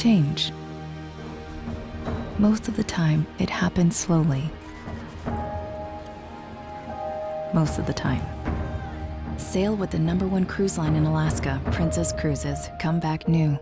change. Most of the time, it happens slowly. Most of the time. Sail with the number one cruise line in Alaska, Princess Cruises. Come back new.